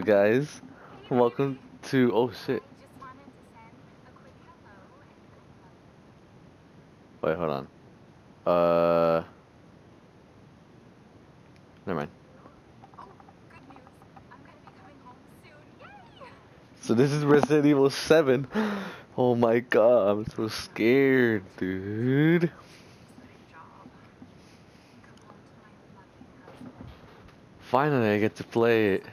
Guys. Welcome to. Oh shit. Wait, hold on. Uh. Never mind. So this is Resident Evil 7. Oh my god, I'm so scared, dude. Finally, I get to play it.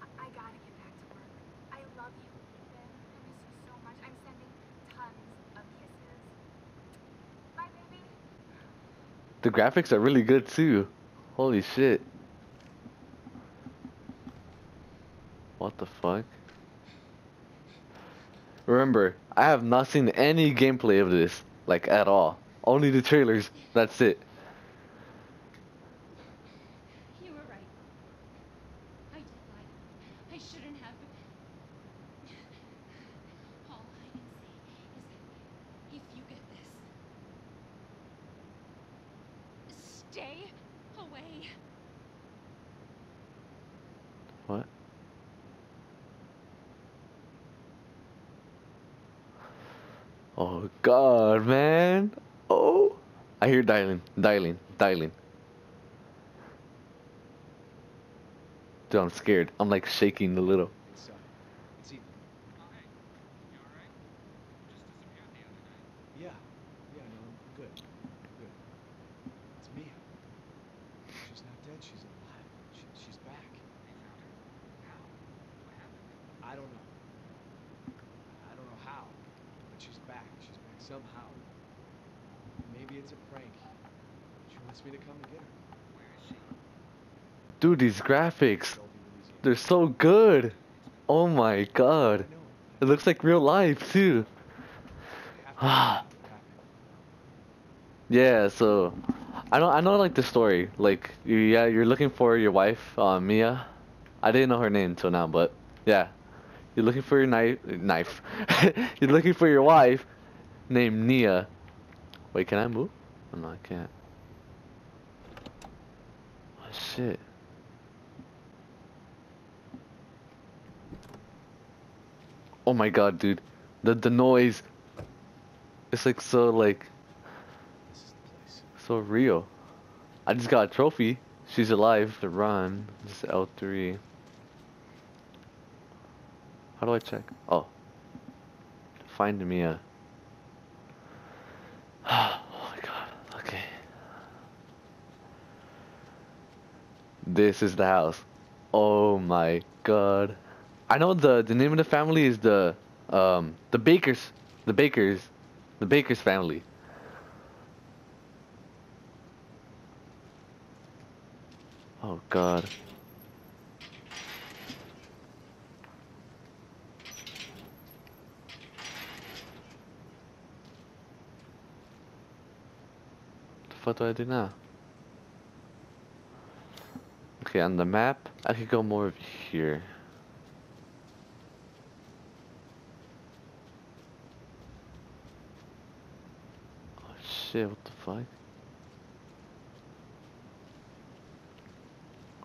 I, I gotta get back to work. I love you, Ethan. I miss you so much. I'm sending tons of kisses. Bye, baby. The graphics are really good too. Holy shit. What the fuck? Remember, I have not seen any gameplay of this, like at all. Only the trailers. That's it. You were right. I did lie. I shouldn't have. All I can say is that if you get this, stay away. What? Oh god, man. Oh. I hear dialing, dialing, dialing. Dude, I'm scared. I'm like shaking a little. It's, uh, it's Ethan. Oh, hey. You alright? You just disappeared the other night. Yeah, yeah, no, I'm good. Good. It's Mia. She's not dead, she's alive. She, she's back. They found her. How? What happened? I don't know. I don't know how, but she's back. She's back somehow. Maybe it's a prank. She wants me to come and get her. Where is she? Dude, these graphics, they're so good. Oh my god. It looks like real life too. Ah. Yeah, so I know I know like the story. Like yeah, you're looking for your wife, uh, Mia. I didn't know her name until now, but yeah, you're looking for your knife. Knife. you're looking for your wife, named Nia. Wait, can I move? No, I can't. Oh shit. Oh my god, dude. The the noise. It's like so like so real. I just got a trophy. She's alive. The run. This is L3. How do I check? Oh. Find Mia. Uh. Oh my god. Okay. This is the house. Oh my god. I know the the name of the family is the um the Bakers. The Bakers. The Bakers family. Oh god. what do I do now? Okay, on the map, I could go more over here. Oh shit, what the fuck?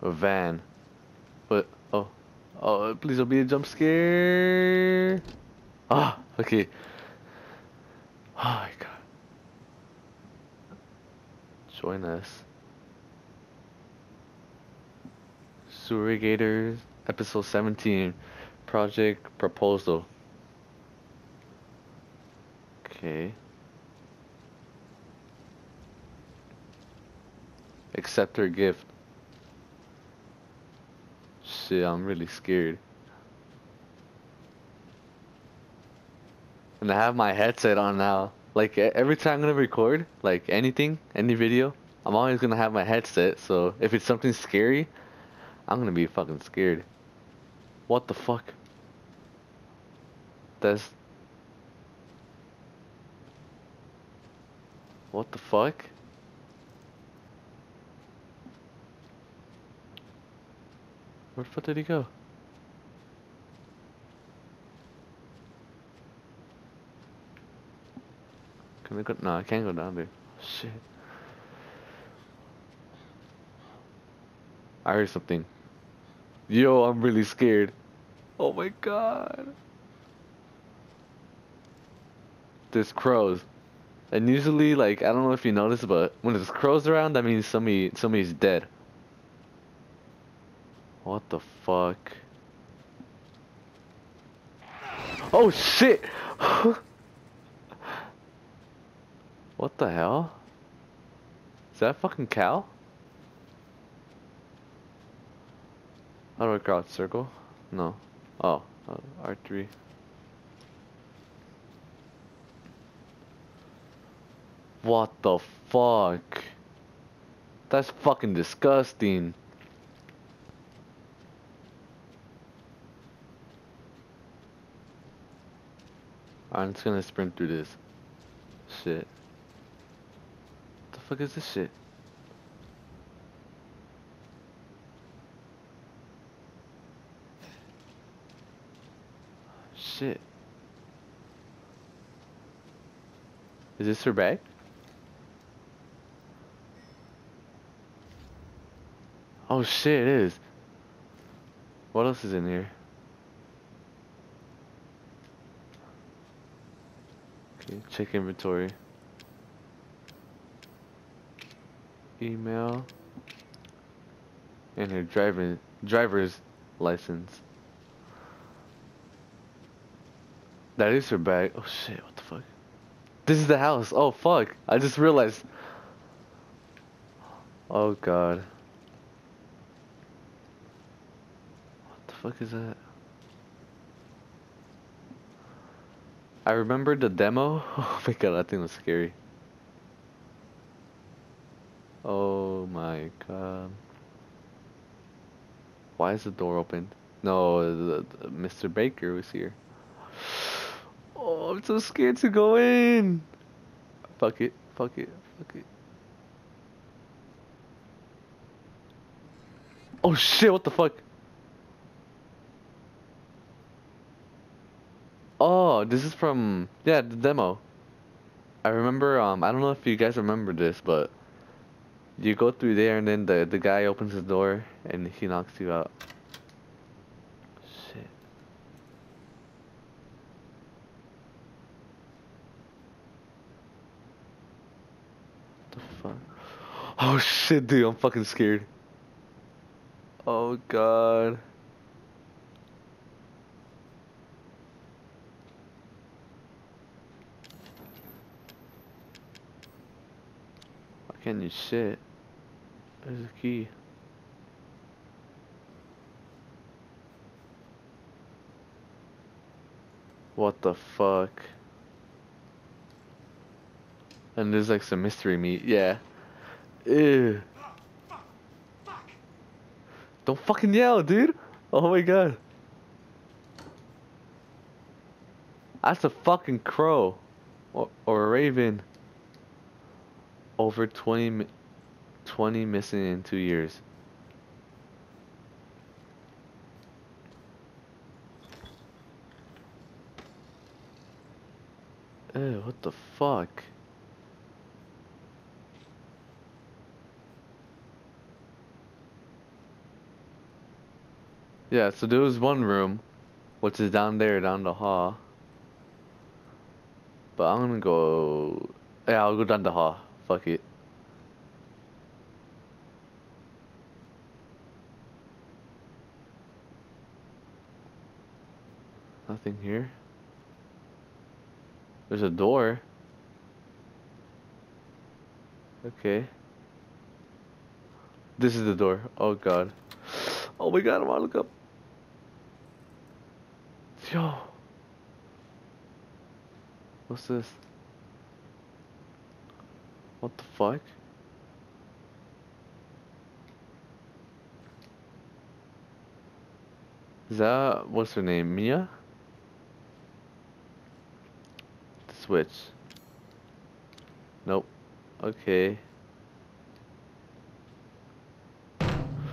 A van. But oh, oh, please don't be a jump scare. Ah, okay. Oh my god. Join us. Sewer Gators, episode 17, project proposal. Okay. Accept her gift. Shit, I'm really scared. And I have my headset on now. Like every time I'm gonna record, like anything, any video, I'm always gonna have my headset. So if it's something scary, I'm gonna be fucking scared. What the fuck? That's. What the fuck? Where the fuck did he go? Can we go? No, I can't go down there. Shit. I heard something. Yo, I'm really scared. Oh my god. There's crows. And usually, like, I don't know if you noticed, but when there's crows around, that means somebody, somebody's dead. What the fuck? Oh shit! what the hell? Is that fucking cow? How do I? Circle? No. Oh, uh, R3. What the fuck? That's fucking disgusting. I'm just gonna sprint through this. Shit. What the fuck is this shit? Shit. Is this her bag? Oh shit, it is. What else is in here? Okay, check inventory. Email. And her driving driver's license. That is her bag. Oh shit, what the fuck? This is the house. Oh fuck. I just realized. Oh god. What the fuck is that? I remember the demo. Oh my god, that thing was scary. Oh my god. Why is the door open? No, the, the, Mr. Baker was here. Oh, I'm so scared to go in. Fuck it, fuck it, fuck it. Oh shit, what the fuck? Oh, this is from, yeah, the demo. I remember, um, I don't know if you guys remember this, but you go through there and then the, the guy opens the door and he knocks you out. Shit. What the fuck? Oh shit, dude, I'm fucking scared. Oh god. Can't you sit? There's a key. What the fuck? And there's like some mystery meat, yeah. Ew. Don't fucking yell, dude. Oh my god. That's a fucking crow. Or, or a raven. Over 20, 20 missing in two years. Ew, what the fuck? Yeah, so there was one room, which is down there, down the hall. But I'm gonna go. Yeah, I'll go down the hall. Fuck it. Nothing here. There's a door. Okay. This is the door. Oh god. Oh my god, I wanna look up. Yo. What's this? What the fuck? Is that what's her name? Mia? Switch. Nope. Okay.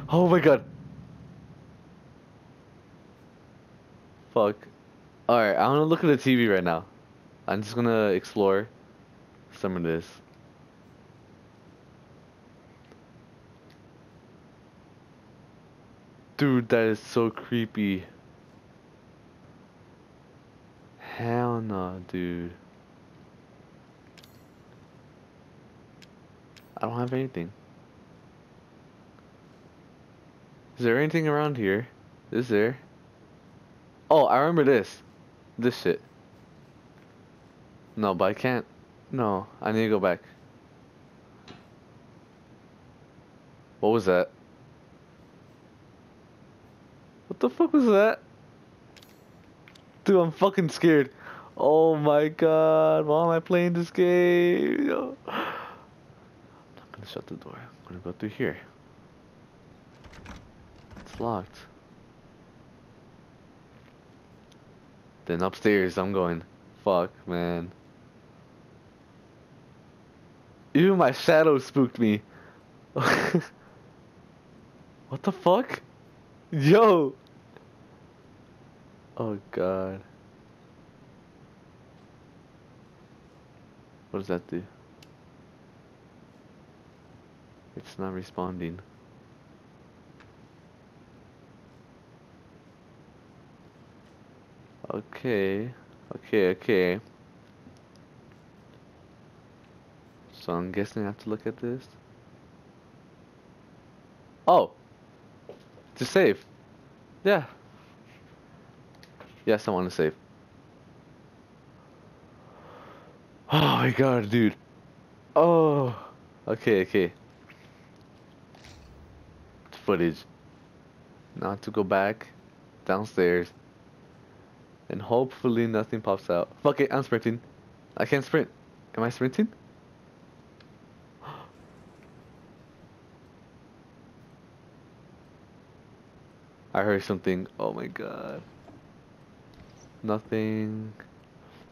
Oh my god. Fuck. Alright, I'm gonna look at the TV right now. I'm just gonna explore some of this. Dude, that is so creepy. Hell no, dude. I don't have anything. Is there anything around here? Is there? Oh, I remember this. This shit. No, but I can't. No, I need to go back. What was that? What the fuck was that? Dude, I'm fucking scared. Oh my god, why am I playing this game? I'm not gonna shut the door. I'm gonna go through here. It's locked. Then upstairs, I'm going. Fuck, man. Even my shadow spooked me. what the fuck? Yo! Oh god. What does that do? It's not responding. Okay. Okay, okay. So I'm guessing I have to look at this. Oh! To save. Yeah. Yes, I want to save. Oh my god, dude. Oh. Okay, okay. Footage. Not to go back downstairs. And hopefully nothing pops out. Fuck it, I'm sprinting. I can't sprint. Am I sprinting? I heard something. Oh my god. Nothing.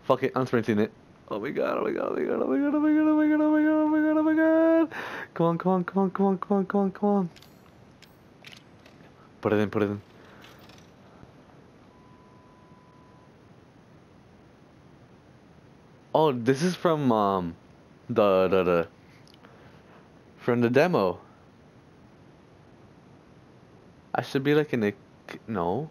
Fuck it, I'm sprinting it. Oh my god, oh my god, oh my god, oh my god, oh my god, oh my god, oh my god, oh my god, oh my god. Come on, come on, come on, come on, come on, come on, come on. Put it in, put it in. Oh, this is from um the the the from the demo. I should be like in a no.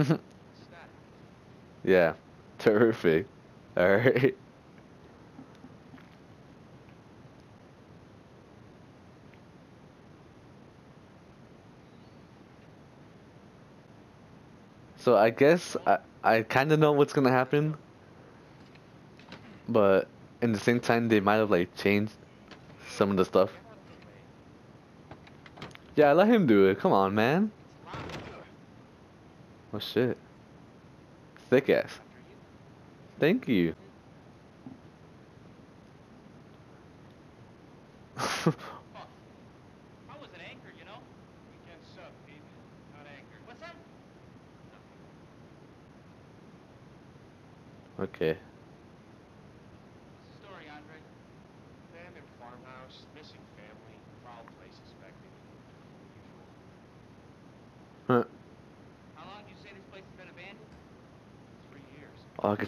yeah, terrific. Alright. So I guess I, I kind of know what's gonna happen, but in the same time they might have like changed some of the stuff. Yeah, let him do it. Come on, man. Oh shit. Thick ass. Thank you. I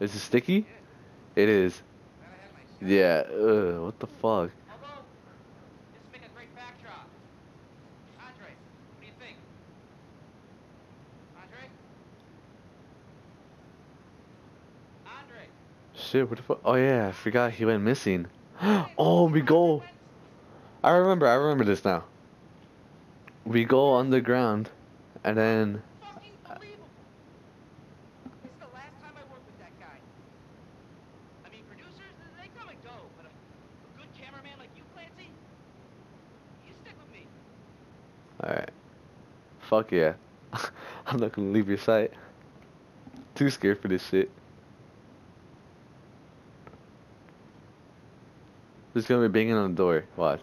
Is it sticky? It is. Yeah. Ugh, what the fuck? Shit, what the fuck? Oh yeah, I forgot he went missing. oh, we go. I remember, I remember this now. We go underground, and then Fuck yeah. I'm not gonna leave your sight. Too scared for this shit. There's gonna be banging on the door. Watch.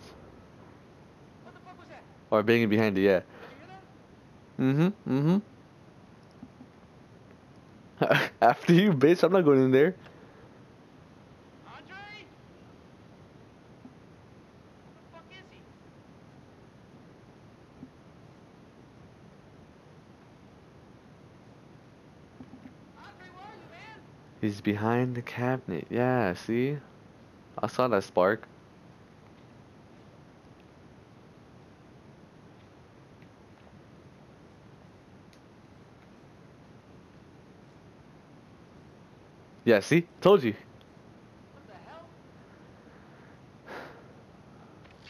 Or banging behind you, yeah. Mm-hmm, mm-hmm. After you, bitch. I'm not going in there. Andre? Where the fuck is he? Andre, where are you, man? He's behind the cabinet. Yeah, see? I saw that spark. Yeah, see? Told you.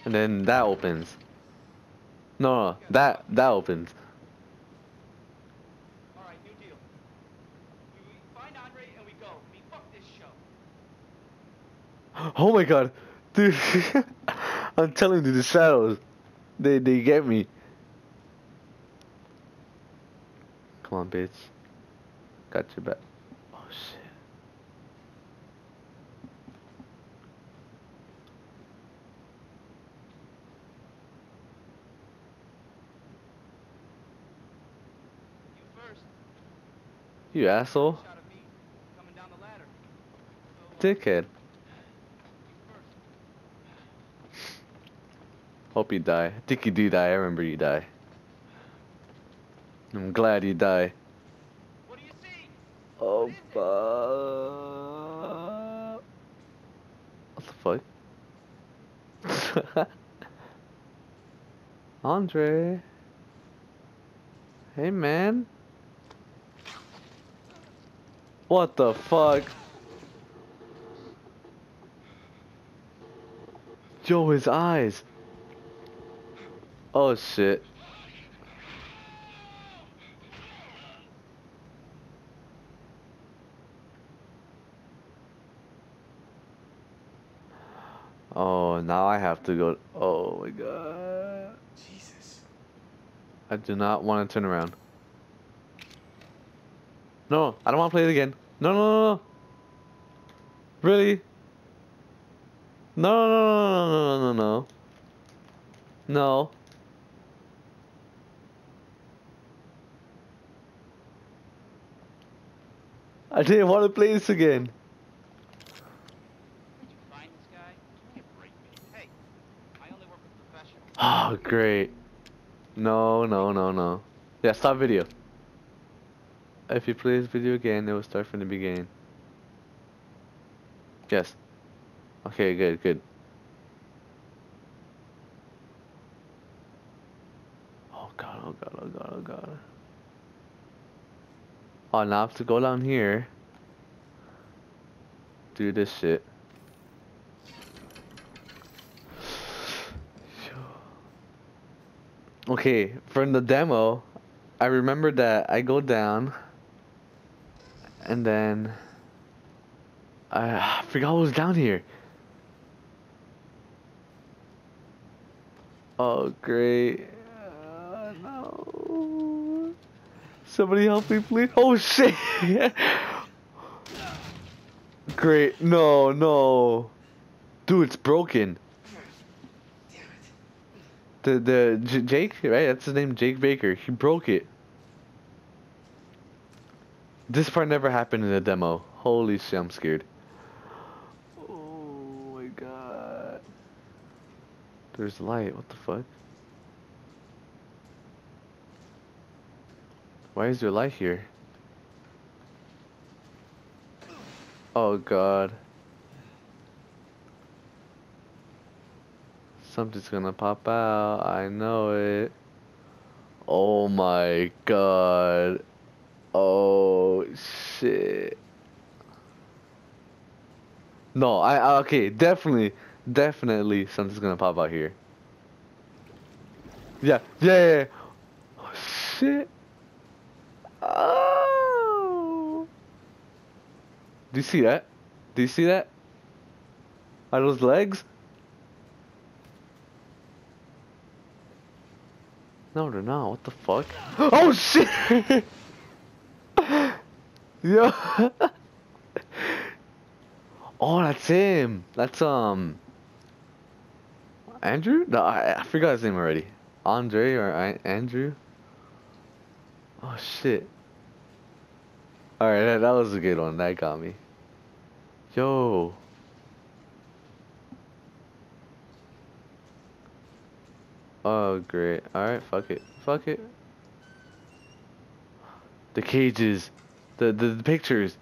And then that opens. No, no, that that opens. All right, new deal. We, we find Andre and we go. I mean, fuck this show. Oh my god, dude! I'm telling you, the shadows, they they get me. Come on, bitch. Got your back. Oh shit. You first. You asshole. Shot of me coming down the ladder. So, uh, Dickhead. you first. Hope you die. I think you do die. I remember you die. I'm glad you die. What do you see? Oh, fuck. What the fuck? Andre. Hey, man. What the fuck? Yo, his eyes. Oh, shit. Oh, now I have to go. Oh my god. Jesus. I do not want to turn around. No, I don't want to play it again. No, no, no, no. Really? No, no, no, no, no, no, no. No. I didn't want to play this again. Oh, great. No, no, no, no. Yeah, stop video. If you play this video again, it will start from the beginning. Yes. Okay, good, good. Oh god, oh god, oh god, oh god. Oh, now I have to go down here. Do this shit. Okay, from the demo, I remember that I go down, and then I, forgot what was down here. Oh, great. Uh, no. Somebody help me, please. Oh, shit. great. No, no. Dude, it's broken. The the J- Jake, right? That's his name, Jake Baker. He broke it. This part never happened in the demo. Holy shit, I'm scared. Oh my god. There's light. What the fuck? Why is there light here? Oh god. Something's gonna pop out. I know it. Oh my god. Oh shit. No, I, okay, definitely, definitely something's gonna pop out here. Yeah, yeah, yeah. yeah. Oh, shit. Do you see that? Do you see that? Are those legs? No, they're not. What the fuck? Oh shit! yeah. oh, that's him. That's um. Andrew? No, I, I forgot his name already. Andre or I, Andrew? Oh shit. Alright, that, that was a good one. That got me. Yo. Oh, great. Alright, fuck it. Fuck it. The cages. The, the, the pictures.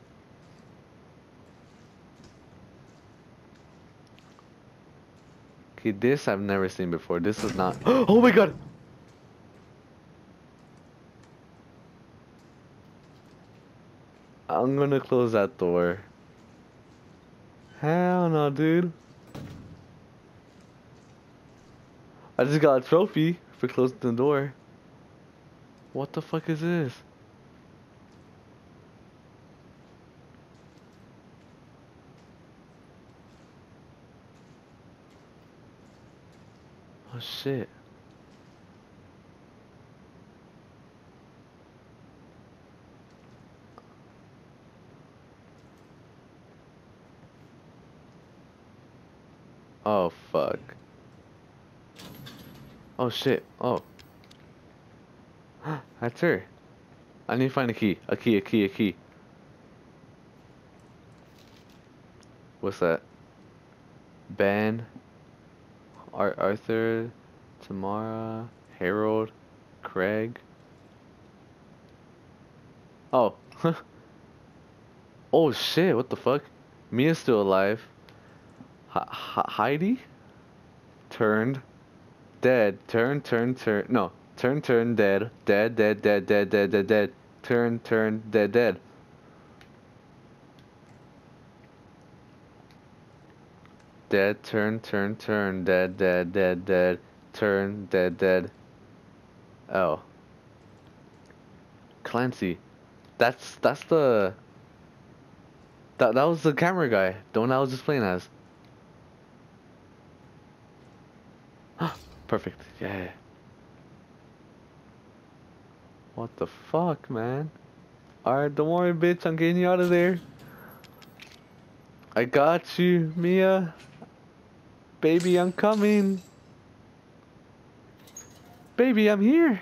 Okay, this I've never seen before. This is not. Oh my god! I'm gonna close that door. Hell no, dude. I just got a trophy for closing the door. What the fuck is this? Oh shit. Oh fuck. Oh shit. Oh. That's her. I need to find a key. A key, a key, a key. What's that? Ben. Ar Arthur. Tamara. Harold. Craig. Oh. oh shit, what the fuck? Mia's still alive. Heidi? Turned. Dead. Turn, turn, turn. No. Turn, turn, dead. Dead, dead, dead, dead, dead, dead, dead. Turn, turn, dead, dead. Dead, turn, turn, turn. Dead, dead, dead, dead. Turn, dead, dead. Oh. Clancy. That's, that's the... That, that was the camera guy. The one I was just playing as. Perfect. Yeah. What the fuck, man? Alright, don't worry, bitch. I'm getting you out of there. I got you, Mia. Baby, I'm coming. Baby, I'm here. Thank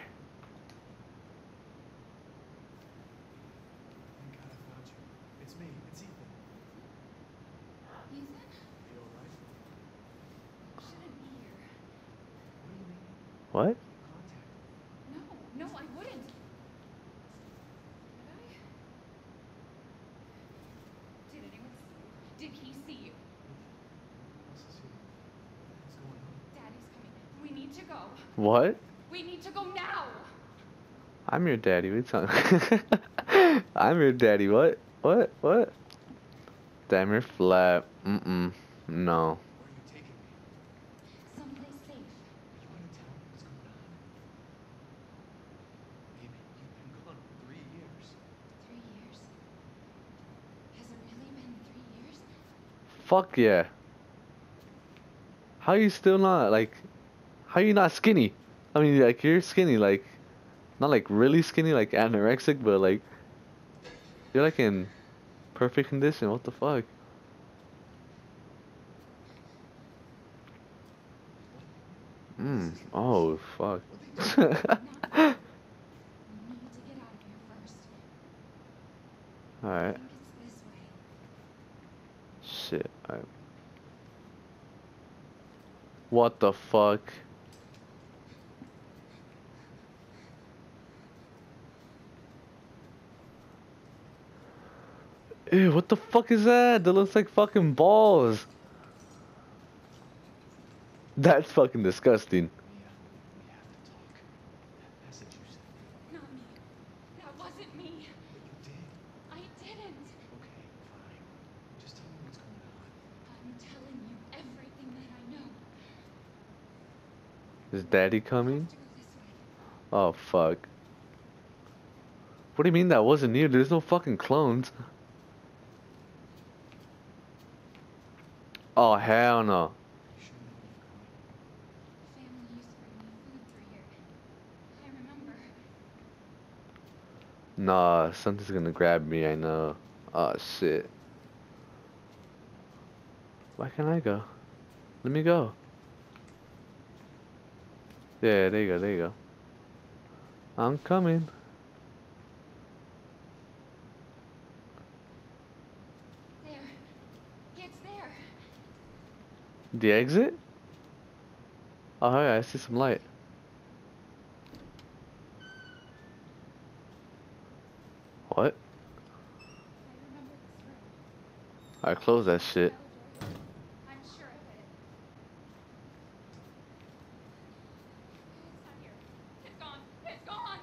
God I found you. It's me. It's Ethan. Ethan? Are you alright? Shouldn't be here. What do you mean? What? No, no, I wouldn't. Did I? Did anyone see you? Did he see you? Who else is here? What going on? Daddy's coming. We need to go. What? We need to go now. I'm your daddy. What you talking? I'm your daddy. What? What? What? Damn, you're flat. Mm-mm. No. Where are you taking me? Someplace safe. You want to tell me what's going on? Baby, you've been gone for three years. Three years. Has it really been three years? Fuck yeah. How you still not like? How you not skinny? I mean, like you're skinny, like not like really skinny, like anorexic, but like you're like in perfect condition. What the fuck? Mm. Oh fuck. Not. we need to get out of here first. Alright. I think it's this way. Shit. Alright. What the fuck? Ew, what the fuck is that? That looks like fucking balls. That's fucking disgusting. Mia, we have to talk. That message you sent me. Not me. That wasn't me. But you did. I didn't. Okay, fine. Just tell me what's going on. I Is daddy coming? Oh fuck. What do you mean that wasn't you? There's no fucking clones. Oh hell no. Nah, something's gonna grab me, I know. Oh shit. Why can't I go? Let me go. Yeah, there you go, there you go. I'm coming. There. It's there. The exit? Oh, hey, I see some light. What? I remember this room. I close that shit. I'm sure of it. It's not here. It's gone. It's gone.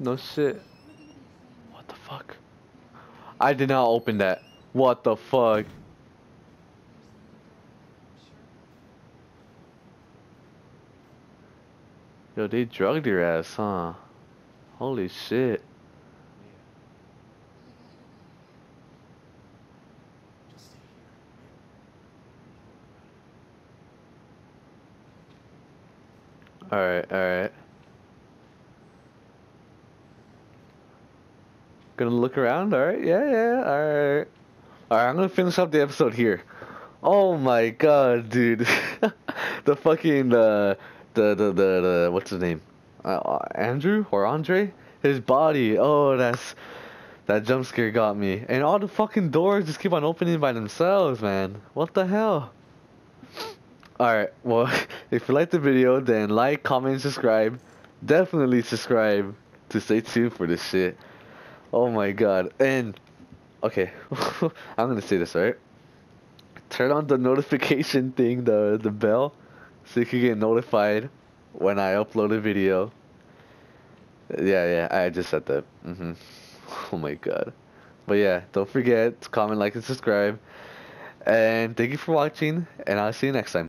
No shit. What the fuck? I did not open that. What the fuck? Yo, they drugged your ass, huh? Holy shit. Mia, just stay here. Alright, alright. Gonna look around? Alright, yeah, yeah, alright. Alright, I'm gonna finish up the episode here. Oh my god, dude. the fucking, uh, the, the, the, the, what's his name? Uh, uh, Andrew or Andre? His body. Oh, that's, that jump scare got me. And all the fucking doors just keep on opening by themselves, man. What the hell? Alright, well, if you liked the video, then like, comment, subscribe. Definitely subscribe to stay tuned for this shit. Oh my god. And, okay, I'm gonna say this, right? Turn on the notification thing, the, the bell, so you can get notified when I upload a video. Yeah, yeah, I just said that. hmm Oh my god. But yeah, don't forget to comment, like, and subscribe. And thank you for watching, and I'll see you next time.